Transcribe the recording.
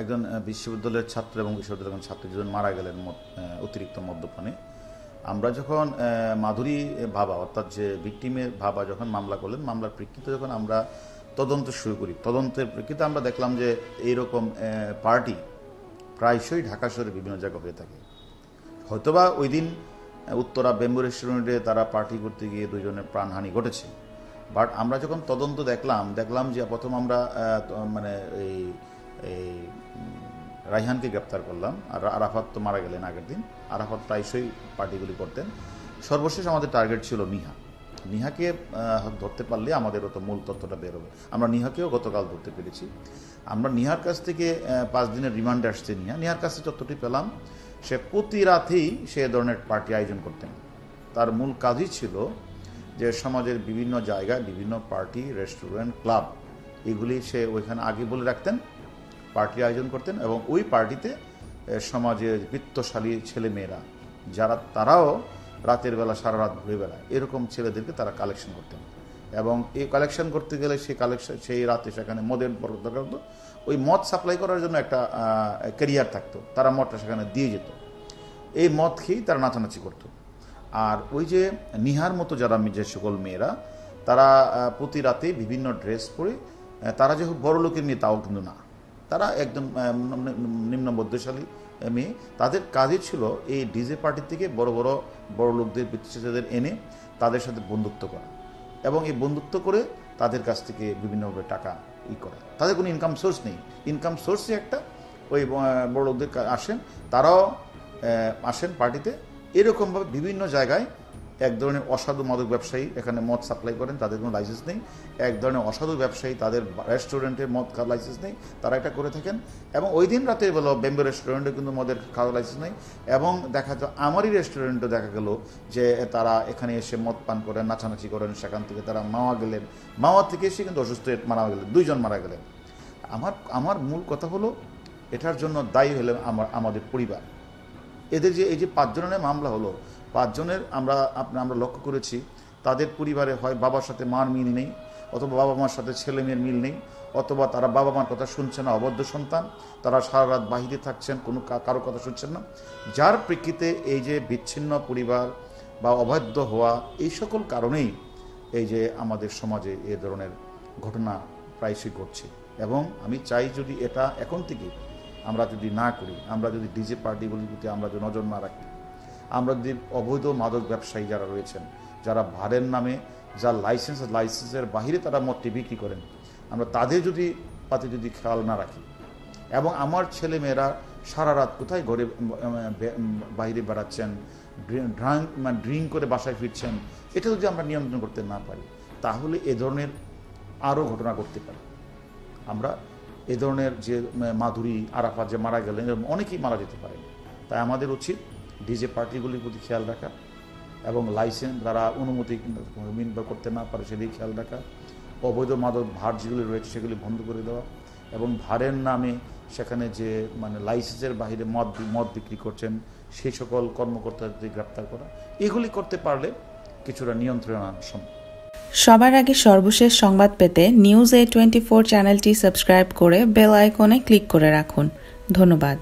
একজন বিশ্ববিদ্যালয়ের ছাত্র এবং বিশ্ববিদ্যালয়ের ছাত্র দুজন মারা গেলেন অতিরিক্ত মদ্যপানে। আমরা যখন মাধুরী ভাবা, অর্থাৎ যে ভিকটিমের ভাবা যখন মামলা করলেন, মামলার প্রেক্ষিতে যখন আমরা তদন্ত শুরু করি, তদন্তের প্রেক্ষিতে আমরা দেখলাম যে এইরকম পার্টি প্রায়শই ঢাকা শহরে বিভিন্ন জায়গায় হয়ে থাকে। হয়তোবা ওই দিন উত্তরা বেম্বু রেস্টুরেন্টে তারা পার্টি করতে গিয়ে দুজনের প্রাণহানি ঘটেছে। বাট আমরা যখন তদন্ত দেখলাম দেখলাম যে প্রথম আমরা মানে এই এই রাইহানকে গ্রেপ্তার করলাম। আর আরাফাত তো মারা গেলেন আগের দিন। আরাফাত প্রায়শই পার্টিগুলি করতেন। সর্বশেষ আমাদের টার্গেট ছিল নিহা। নিহাকে ধরতে পারলে আমাদের তো মূল তথ্যটা বেরোবে আমরা নিহাকেও গতকাল ধরতে পেরেছি। আমরা নিহার কাছ থেকে পাঁচ দিনের রিমান্ডে আসছে নিহা। নিহার কাছে তথ্যটি পেলাম, সে প্রতি রাতেই সে ধরনের পার্টি আয়োজন করতেন। তার মূল কাজই ছিল যে সমাজের বিভিন্ন জায়গায় বিভিন্ন পার্টি, রেস্টুরেন্ট, ক্লাব, এগুলি সে ওইখানে আগে বলে রাখতেন। পার্টি আয়োজন করতেন এবং ওই পার্টিতে সমাজের বৃত্তশালী ছেলেমেয়েরা, যারা, তারাও রাতের বেলা সারা রাত ঘুরে বেড়ায়। এরকম ছেলেদেরকে তারা কালেকশন করতেন। এবং এই কালেকশন করতে গেলে সেই কালেকশন সেই রাতে সেখানে মদের দরকার হতো। ওই মদ সাপ্লাই করার জন্য একটা ক্যারিয়ার থাকতো। তারা মদটা সেখানে দিয়ে যেত। এই মদ খেয়েই তারা নাচানাচি করতো। আর ওই যে নিহার মতো যারা যে সকল মেয়েরা, তারা প্রতি রাতে বিভিন্ন ড্রেস পরে তারা যে বড় লোকের মেয়ে, তাও কিন্তু না। তারা একদম আহ, নিম্ন- মধ্যশালী মেয়ে। তাদের কাজই ছিল এই ডিজে পার্টি থেকে বড় বড় বড় লোকদের বিচ্ছেদের এনে তাদের সাথে বন্ধুত্ব করা এবং এই বন্ধুত্ব করে তাদের কাছ থেকে বিভিন্নভাবে টাকা ই করা। তাদের কোনো ইনকাম সোর্স নেই। ইনকাম সোর্সই একটা ওই বড় লোকদের আসেন তারাও আসেন পার্টিতে। এরকমভাবে বিভিন্ন জায়গায় এক ধরনের অসাধু মাদক ব্যবসায়ী এখানে মদ সাপ্লাই করেন, তাদের কোনো লাইসেন্স নেই। এক ধরনের অসাধু ব্যবসায়ী, তাদের রেস্টুরেন্টের মদ খাওয়ার লাইসেন্স নেই, তারা এটা করে থাকেন। এবং ওই দিন রাতে বলো বেম্বে রেস্টুরেন্টে কিন্তু মদের খাওয়ার লাইসেন্স নেই। এবং দেখা যায়, আমারই রেস্টুরেন্টে দেখা গেল যে তারা এখানে এসে মদ পান করেন, নাচানাচি করেন, সেখান থেকে তারা মাওয়া গেলেন। মাওয়া থেকে এসে কিন্তু অসুস্থ মারা গেলেন, দুইজন মারা গেলেন। আমার আমার মূল কথা হলো, এটার জন্য দায়ী হলেন আমার আমাদের পরিবার। এদের যে, এই যে পাঁচজনের মামলা হলো পাঁচজনের আমরা আমরা লক্ষ্য করেছি। তাদের পরিবারে হয় বাবার সাথে মার মিল নেই, অথবা বাবা মার সাথে ছেলে মেয়ের মিল নেই, অথবা তারা বাবা মার কথা শুনছে না, অবদ্ধ সন্তান, তারা সারা রাত বাহিরে থাকছেন, কোনো কারও কথা শুনছেন না। যার প্রেক্ষিতে এই যে বিচ্ছিন্ন পরিবার বা অবাধ্য হওয়া, এই সকল কারণেই এই যে আমাদের সমাজে এ ধরনের ঘটনা প্রায়শই ঘটছে। এবং আমি চাই যদি এটা এখন থেকে আমরা যদি না করি, আমরা যদি ডিজে পার্টিগুলির প্রতি আমরা যদি নজর না রাখি আমরা যদি অবৈধ মাদক ব্যবসায়ী যারা রয়েছেন, যারা ভাড়ের নামে যা লাইসেন্স লাইসেন্সের বাহিরে তারা মদটি বিক্রি করেন, আমরা তাদের যদি পাতে যদি খেয়াল না রাখি। এবং আমার ছেলে মেয়েরা সারা রাত কোথায় ঘরে বাইরে বেড়াচ্ছেন ড্রাঙ্ক মানে ড্রিঙ্ক করে বাসায় ফিরছেন, এটা যদি আমরা নিয়ন্ত্রণ করতে না পারি, তাহলে এ ধরনের আরও ঘটনা ঘটতে পারে। আমরা এ ধরনের যে মাধুরী আরাফাত যে মারা গেলেন অনেকেই মারা যেতে পারে তাই আমাদের উচিত ডিজে পার্টিগুলির প্রতি খেয়াল রাখা এবং লাইসেন্স দ্বারা অনুমতি মিন বা করতে না পারে সেদিকে খেয়াল রাখা, অবৈধ মাদক ভার যেগুলি রয়েছে সেগুলি বন্ধ করে দেওয়া এবং ভারের নামে সেখানে যে মানে লাইসেন্সের বাইরে মদ মদ বিক্রি করছেন সেই সকল কর্মকর্তাদের গ্রেপ্তার করা, এগুলি করতে পারলে কিছুটা নিয়ন্ত্রণ আনা সম্ভব। সবার আগে সর্বশেষ সংবাদ পেতে নিউজ এ টোয়েন্টি ফোর চ্যানেলটি সাবস্ক্রাইব করে বেল আইকনে ক্লিক করে রাখুন। ধন্যবাদ।